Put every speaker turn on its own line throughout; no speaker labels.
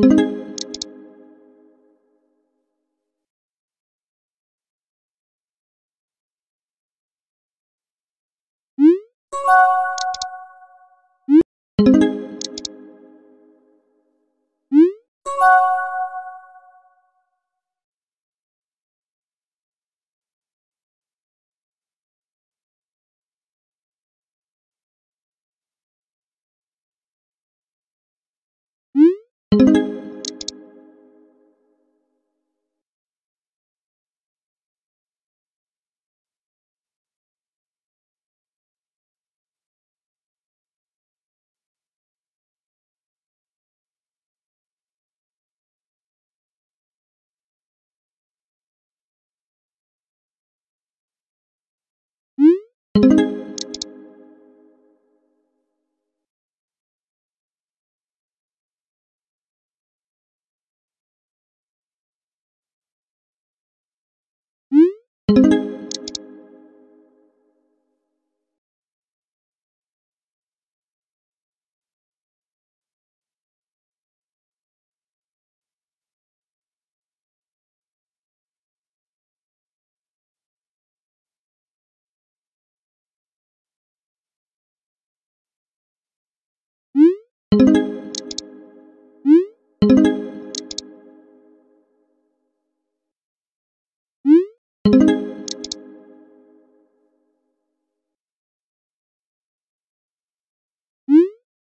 you thank you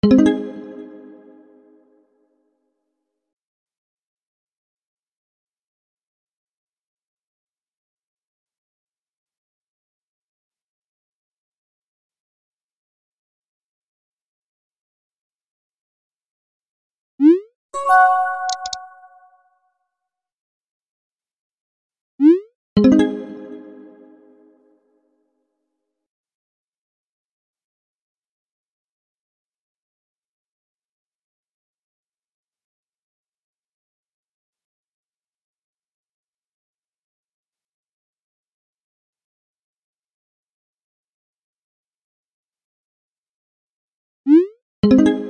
you you